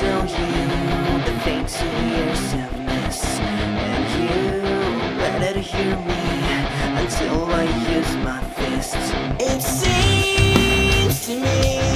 until you the fancier sadness and you better hear me until I use my fists. It seems to me.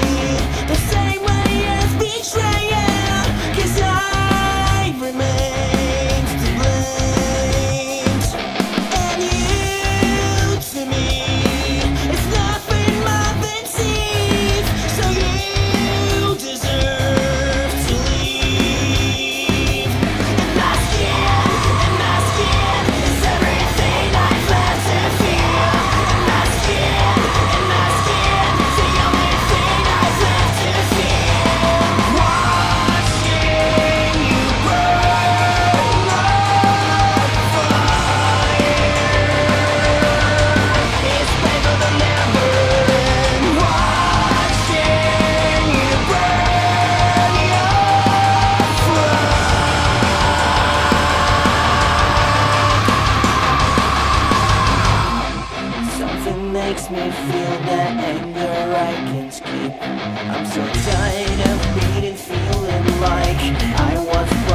makes me feel the anger I can't keep I'm so tired of waiting, feeling like I was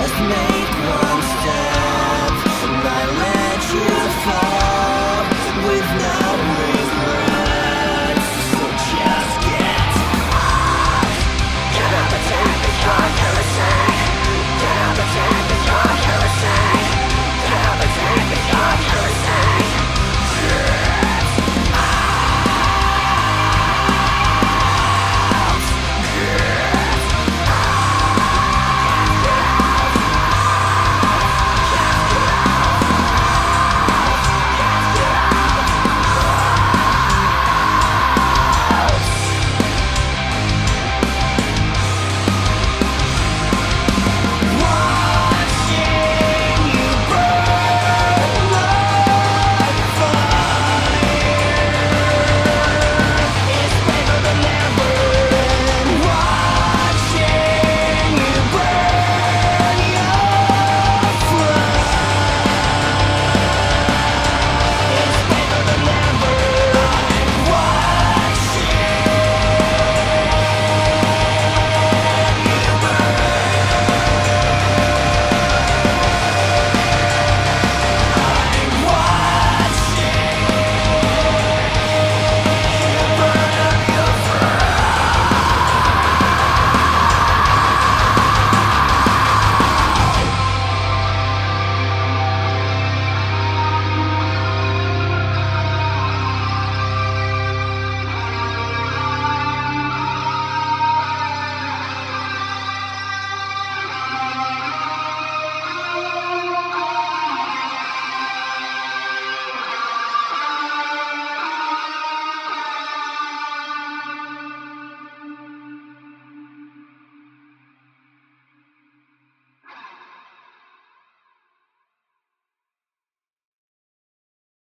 Just make one step.